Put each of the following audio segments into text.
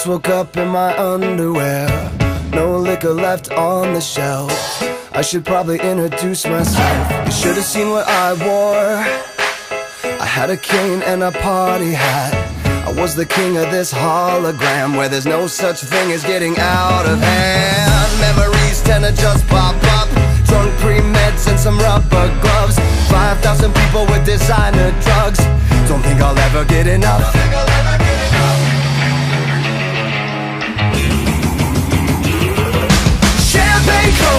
Just woke up in my underwear. No liquor left on the shelf. I should probably introduce myself. You should have seen what I wore. I had a cane and a party hat. I was the king of this hologram where there's no such thing as getting out of hand. Memories tend to just pop up. Drunk pre-meds and some rubber gloves. 5,000 people with designer drugs. Don't think I'll ever get enough.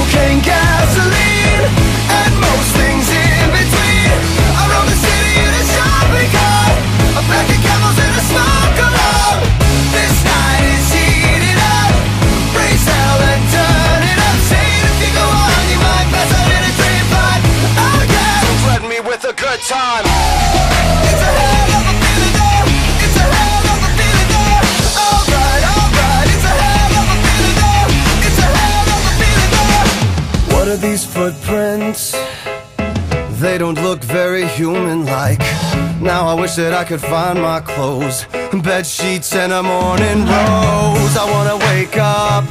Champagne, cocaine, these footprints? They don't look very human-like. Now I wish that I could find my clothes, bed sheets, and a morning rose. I wanna wake up.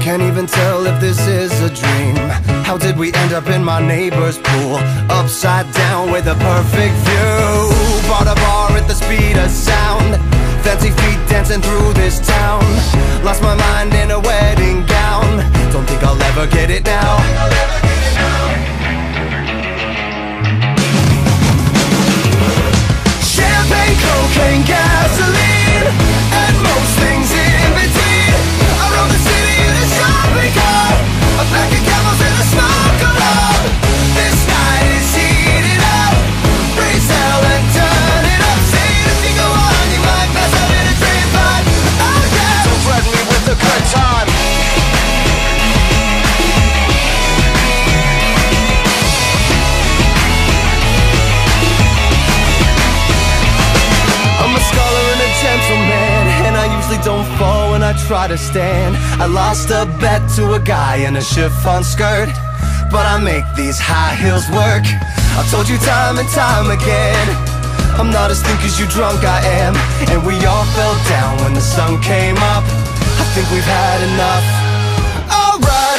Can't even tell if this is a dream. How did we end up in my neighbor's pool? Upside down with a perfect view. Bought a bar at the speed of sound. Fancy feet dancing through this town. Lost my mind in a wedding gown. Try to stand. I lost a bet to a guy in a chiffon skirt, but I make these high heels work. I've told you time and time again, I'm not as think as you drunk I am, and we all fell down when the sun came up. I think we've had enough. Alright,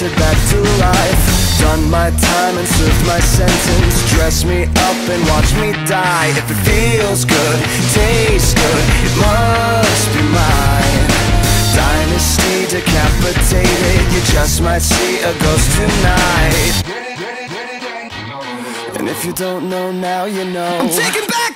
melted back to life. Done my time and served my sentence. Dress me up and watch me die. If it feels good, tastes good It must be mine. Dynasty decapitated. You just might see a ghost tonight. And if you don't know now, you know. I'm taking back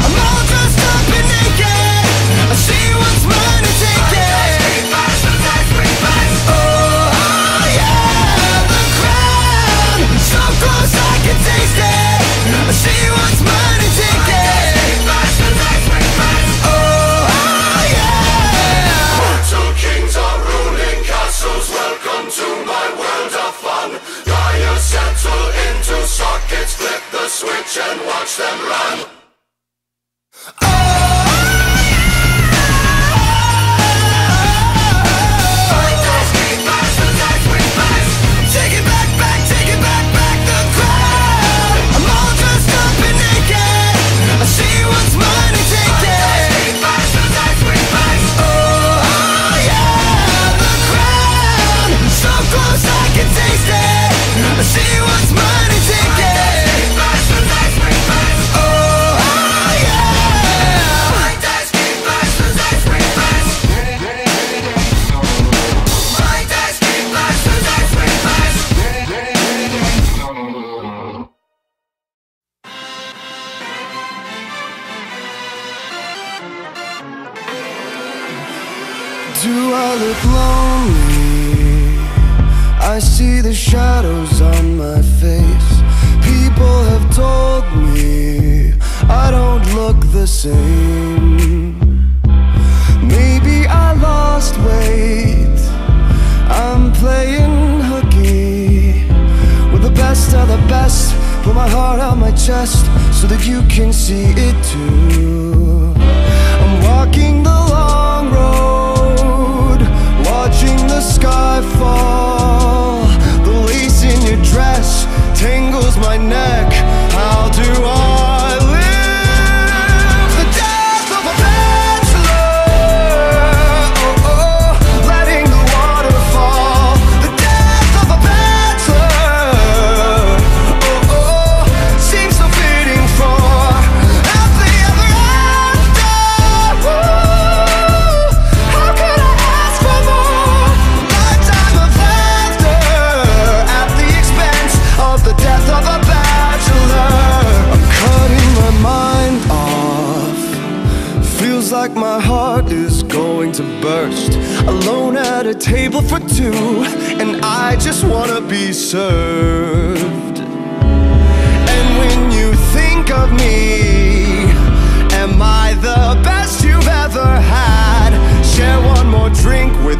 past so that you can see it too. I'm walking going to burst Alone at a table for two And I just wanna be served And when you think of me Am I the best you've ever had? Share one more drink with